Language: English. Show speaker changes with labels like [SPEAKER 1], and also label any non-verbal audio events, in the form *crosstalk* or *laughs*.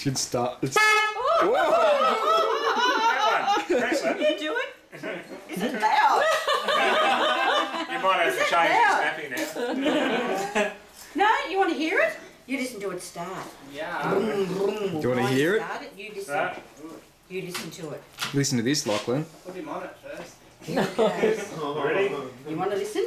[SPEAKER 1] Should start. *laughs* It's,
[SPEAKER 2] That one. Press it.
[SPEAKER 3] You doing? Is it loud?
[SPEAKER 2] You might have to change your snapping now. *laughs*
[SPEAKER 3] No, you want to hear it? You listen to it start.
[SPEAKER 4] Yeah.
[SPEAKER 1] do you want to hear it?
[SPEAKER 3] Start it. You listen.
[SPEAKER 2] Right.
[SPEAKER 3] You listen to it.
[SPEAKER 1] Listen to this, Lachlan.
[SPEAKER 4] Put him on it first.
[SPEAKER 3] Here it goes. *laughs*
[SPEAKER 2] Ready?
[SPEAKER 3] You want to listen?